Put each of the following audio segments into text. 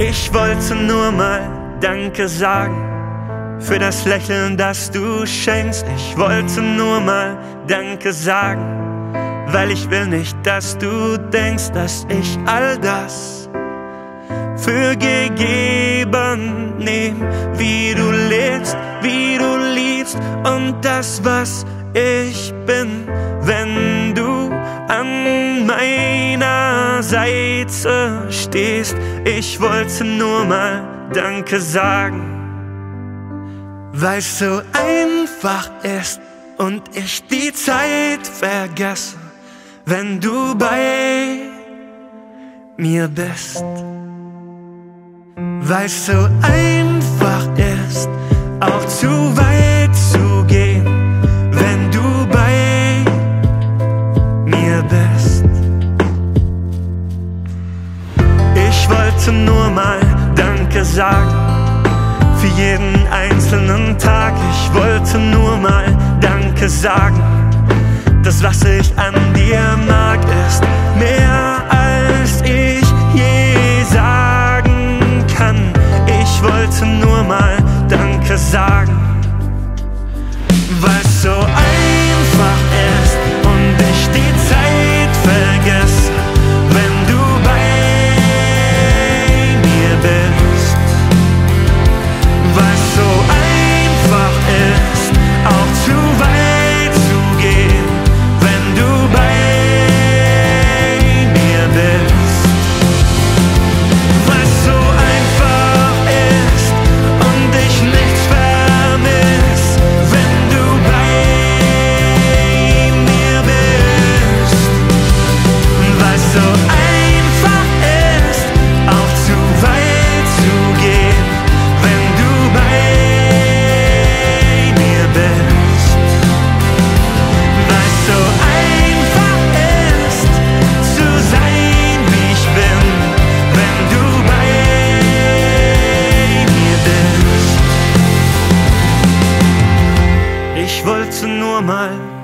Ich wollte nur mal Danke sagen für das Lächeln, das du schenkst. Ich wollte nur mal Danke sagen, weil ich will nicht, dass du denkst, dass ich all das für gegeben nehm, wie du lebst, wie du liebst und das, was ich bin, wenn Seite stehst. Ich wollte nur mal Danke sagen weil so einfach ist und ich die Zeit vergesse, wenn du bei mir bist. Weil so einfach ist, auch zu weit mal Danke sagen für jeden einzelnen Tag. Ich wollte nur mal Danke sagen. Das, was ich an dir mag, ist mehr als ich je sagen kann. Ich wollte nur mal Danke sagen, weil so einfach ist und ich die Zeit vergesse. Too zu.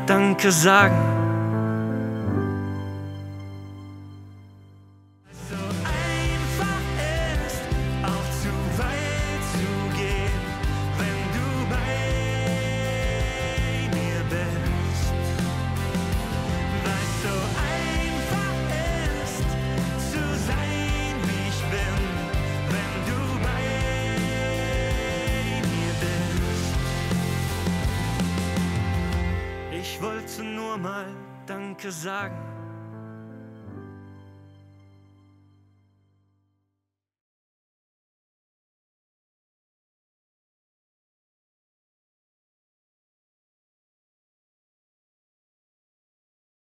Danke sagen. Mal Danke sagen.